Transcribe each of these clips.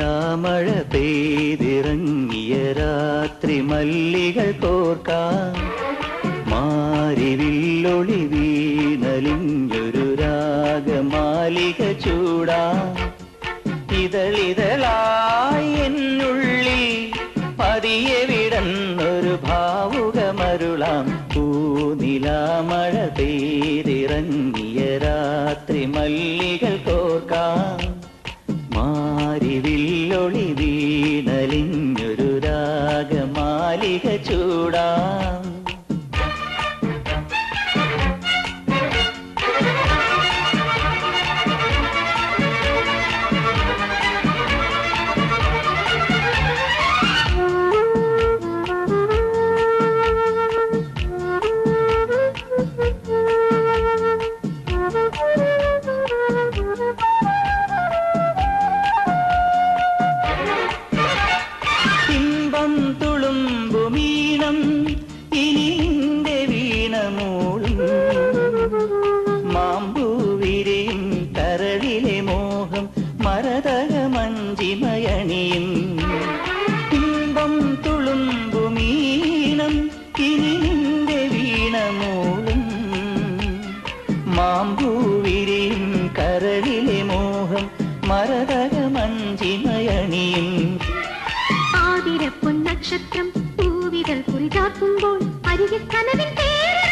രാമഴ പെയ്തിറങ്ങിയ രാത്രി മല്ലികൾ കോർക്കാം. മാരിവില്ലൊളി വീണലിഞ്ഞൊരു രാഗമാലിക ചൂടാ. ഇതളിതളായി എന്നുള്ളിൽ പതിയെ വിടന്നൊരു ഭാവുകമരുളാം. പൂനിലാമഴ പെയ്തിറങ്ങിയ രാത്രി മല്ലിക đàn നടക്കുമ്പോൾ അരികെ കനവിൽ പേര്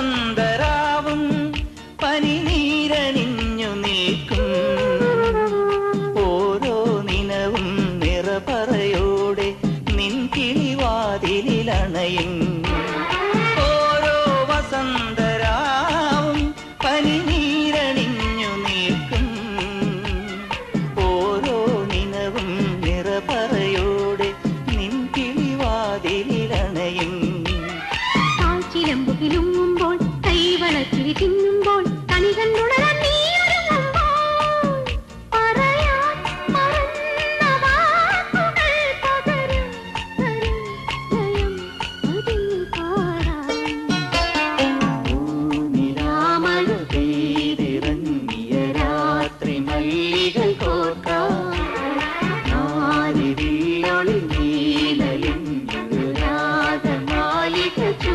and Thank you.